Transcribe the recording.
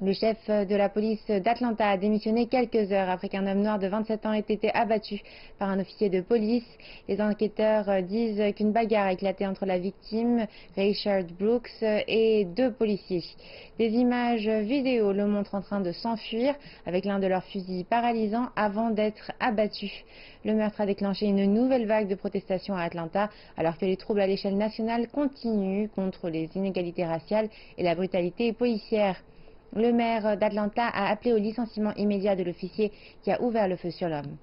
Le chef de la police d'Atlanta a démissionné quelques heures après qu'un homme noir de 27 ans ait été abattu par un officier de police. Les enquêteurs disent qu'une bagarre a éclaté entre la victime, Richard Brooks, et deux policiers. Des images vidéo le montrent en train de s'enfuir avec l'un de leurs fusils paralysants avant d'être abattu. Le meurtre a déclenché une nouvelle vague de protestations à Atlanta alors que les troubles à l'échelle nationale continuent contre les inégalités raciales et la brutalité policière. Le maire d'Atlanta a appelé au licenciement immédiat de l'officier qui a ouvert le feu sur l'homme.